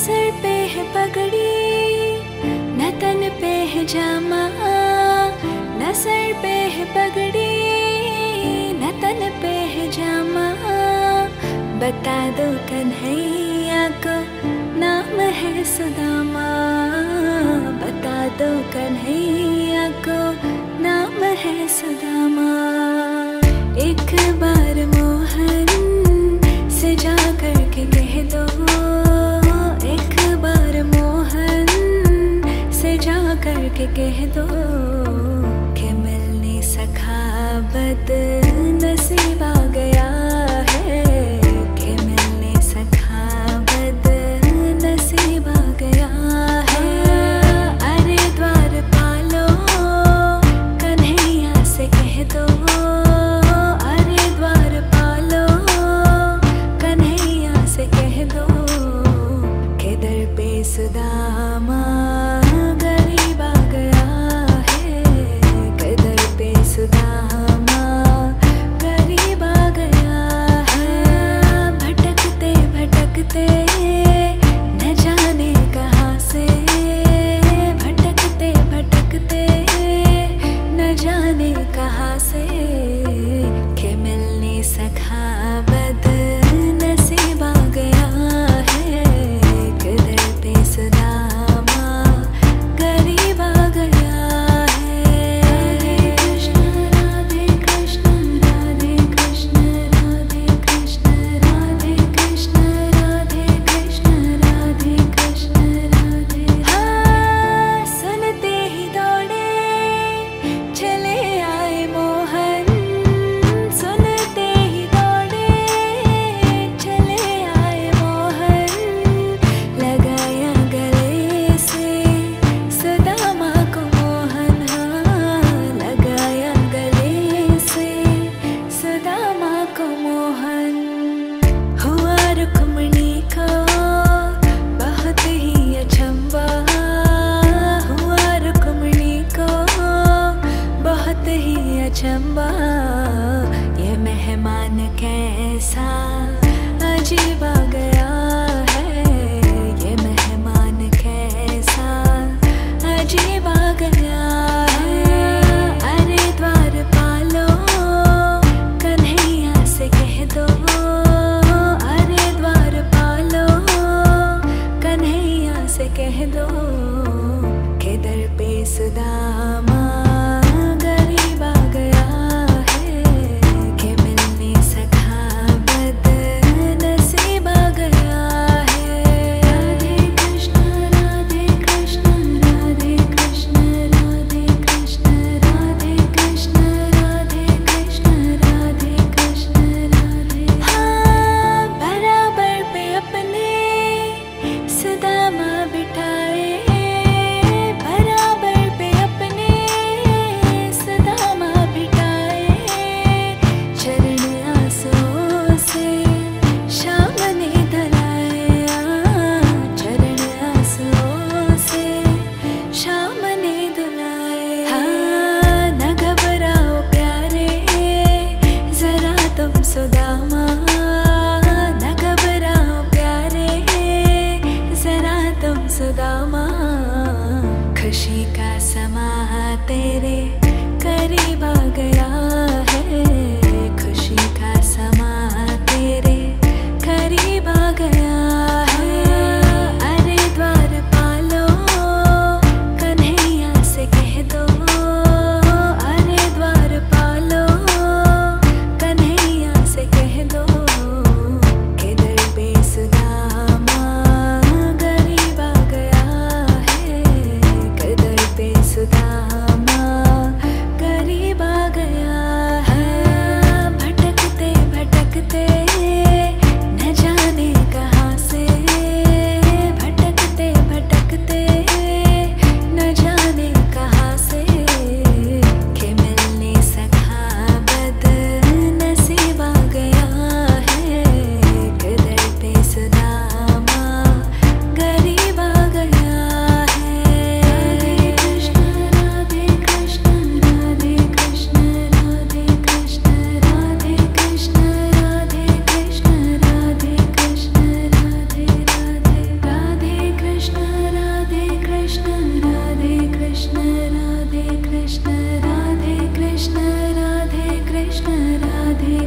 Sir पे है पगड़ी, न तन पे है जामा, न सर पे है पगड़ी, न तन पे है जामा। बता दो कन्हैया को नाम है सुदामा। बता दो कन्हैया को नाम है सुदामा। एक बार करके कह दो कि मिलनी सखा बद नसीब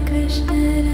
Krishna